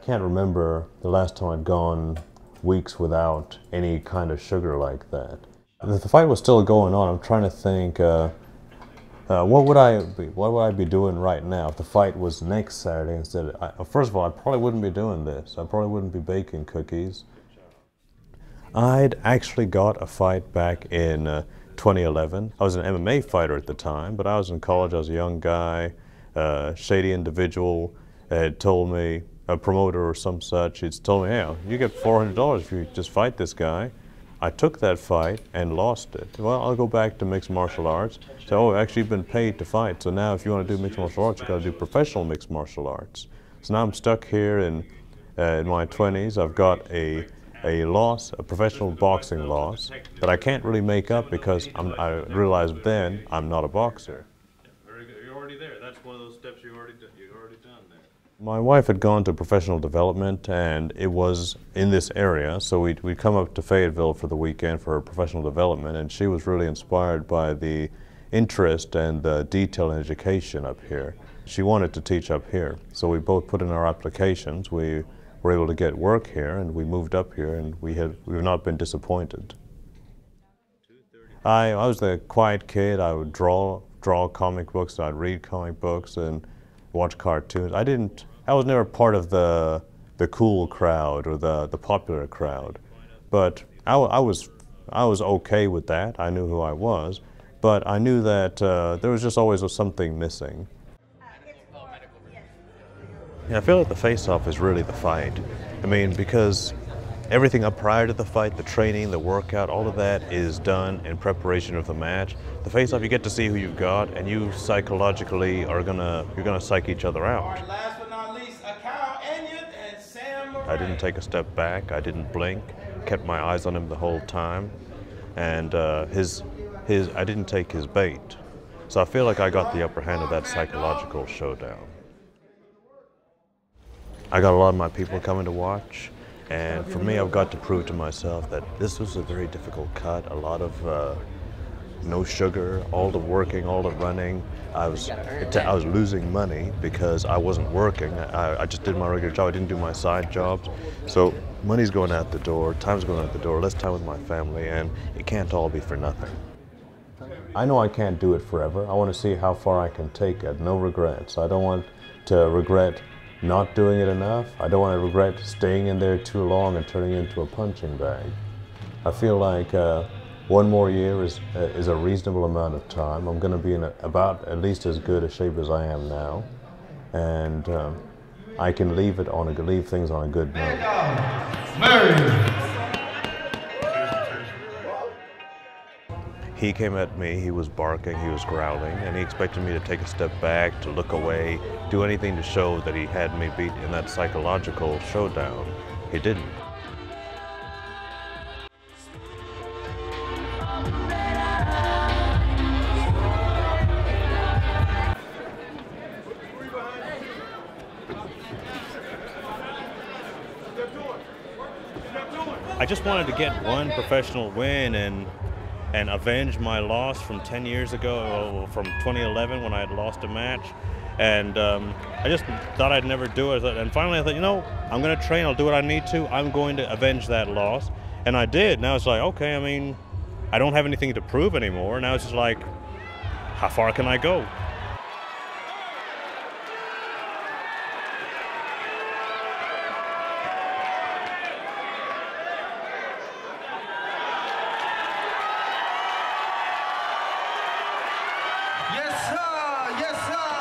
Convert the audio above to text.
I can't remember the last time I'd gone weeks without any kind of sugar like that. The fight was still going on. I'm trying to think, uh, uh, what would I be, what would I be doing right now if the fight was next Saturday instead? Of, I, first of all, I probably wouldn't be doing this. I probably wouldn't be baking cookies. I'd actually got a fight back in uh, 2011. I was an MMA fighter at the time, but I was in college. I was a young guy, uh, shady individual had told me, a promoter or some such, he's told me, hey, you get $400 if you just fight this guy. I took that fight and lost it. Well, I'll go back to mixed martial arts. So, oh, actually, you've been paid to fight. So now, if you want to do mixed martial arts, you've got to do professional mixed martial arts. So now I'm stuck here in, uh, in my 20s. I've got a a loss, a professional boxing loss, that I can't really make up because I'm, I realized then I'm not a boxer. You're already there. That's one of those steps you already. You already done there. My wife had gone to professional development, and it was in this area. So we'd, we'd come up to Fayetteville for the weekend for professional development, and she was really inspired by the interest and the detail in education up here. She wanted to teach up here, so we both put in our applications. We were able to get work here, and we moved up here, and we have we've not been disappointed. I, I was the quiet kid. I would draw draw comic books. I'd read comic books and watch cartoons. I didn't. I was never part of the the cool crowd or the the popular crowd, but I, I was I was okay with that. I knew who I was, but I knew that uh, there was just always something missing. Yeah, I feel like the face-off is really the fight. I mean, because everything up prior to the fight, the training, the workout, all of that is done in preparation of the match. The face-off, you get to see who you've got, and you psychologically are gonna you're gonna psych each other out. I didn't take a step back. I didn't blink. Kept my eyes on him the whole time, and uh, his his I didn't take his bait. So I feel like I got the upper hand of that psychological showdown. I got a lot of my people coming to watch, and for me, I've got to prove to myself that this was a very difficult cut. A lot of uh, no sugar, all the working, all the running. I was I was losing money because I wasn't working. I, I just did my regular job. I didn't do my side jobs. So money's going out the door, time's going out the door, less time with my family, and it can't all be for nothing. I know I can't do it forever. I want to see how far I can take it. No regrets. I don't want to regret not doing it enough. I don't want to regret staying in there too long and turning into a punching bag. I feel like uh, one more year is, uh, is a reasonable amount of time. I'm going to be in a, about at least as good a shape as I am now. And um, I can leave it on a, leave things on a good note. Mary. He came at me, he was barking, he was growling, and he expected me to take a step back, to look away, do anything to show that he had me beat in that psychological showdown. He didn't. I just wanted to get one professional win and and avenge my loss from 10 years ago, from 2011 when I had lost a match. And um, I just thought I'd never do it. And finally I thought, you know, I'm going to train, I'll do what I need to. I'm going to avenge that loss. And I did. Now it's like, okay, I mean, I don't have anything to prove anymore. Now it's just like, how far can I go? Yes, sir!